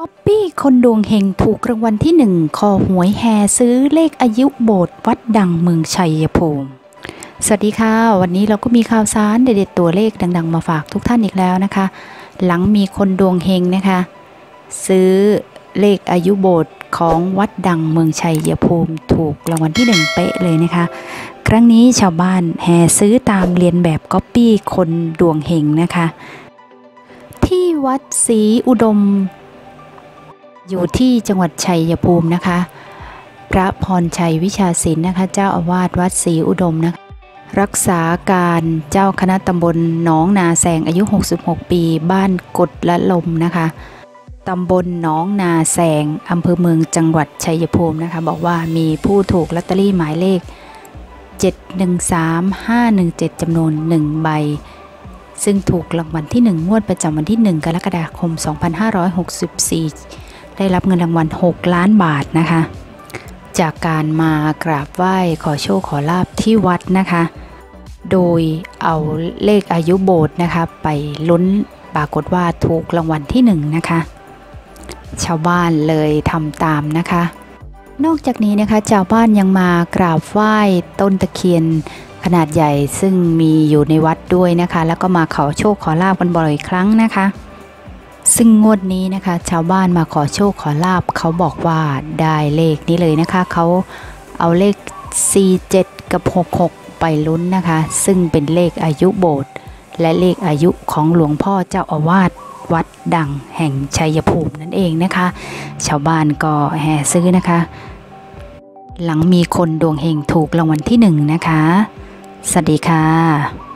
ก๊อปปี้คนดวงเฮงถูกรางวัลที่หนึ่งคอหวยแห่ซื้อเลขอายุโบสถ์วัดดังเมืองชัยภูมิ สวัสดีค่ะ วันนี้เราก็มีข่าวสารเด็ดๆตัวเลขดัง ๆ มาฝากทุกท่านอีกแล้วนะคะ หลังมีคนดวงเฮงนะคะ ซื้อเลขอายุโบสถ์ของวัดดังเมืองชัยภูมิ ถูกรางวัลที่หนึ่งเป๊ะเลยนะคะ ครั้งนี้ชาวบ้านแห่ซื้อตามเลียนแบบก๊อปปี้คนดวงเฮงนะคะ ที่วัดศรีอุดม อยู่ที่จังหวัดชัยภูมินะคะ พระพรชัยวิชาศิลป์นะคะ เจ้าอาวาสวัดศรีอุดมนะคะรักษาการเจ้าคณะตำบลหนองนาแสงอายุ 66 ปี บ้านกดละลมนะคะตำบลหนองนาแสงอำเภอเมืองจังหวัดชัยภูมินะคะ บอกว่ามีผู้ถูกลอตเตอรี่หมายเลข 713517จำนวน 1 ใบ ซึ่งถูกรางวัลที่ 1 งวดประจำวันที่ 1 กรกฎาคม 2564 ได้รับเงินรางวัล 6 ล้านบาทนะคะ จากการมากราบไหว้ขอโชคขอลาบที่วัดนะคะ โดยเอาเลขอายุโบสถ์นะคะไปลุ้นปรากฏว่าถูกรางวัลที่1นะคะ ชาวบ้านเลยทำตามนะคะ นอกจากนี้นะคะชาวบ้านยังมากราบไหว้ต้นตะเคียนขนาดใหญ่ซึ่งมีอยู่ในวัดด้วยนะคะ แล้วก็มาขอโชคขอลาบกันบ่อยครั้งนะคะ ซึ่งงวดนี้นะคะ ชาวบ้านมาขอโชคขอลาบเขาบอกว่าได้เลขนี้เลยนะคะ เขาเอาเลข 47 กับ 66 ไปลุ้นนะคะ ซึ่งเป็นเลขอายุโบสถ์และเลขอายุของหลวงพ่อเจ้าอาวาสวัดดังแห่งชัยภูมินั่นเองนะคะ ชาวบ้านก็แห่ซื้อนะคะ หลังมีคนดวงเฮงถูกรางวัลที่หนึ่งนะคะ สวัสดีค่ะ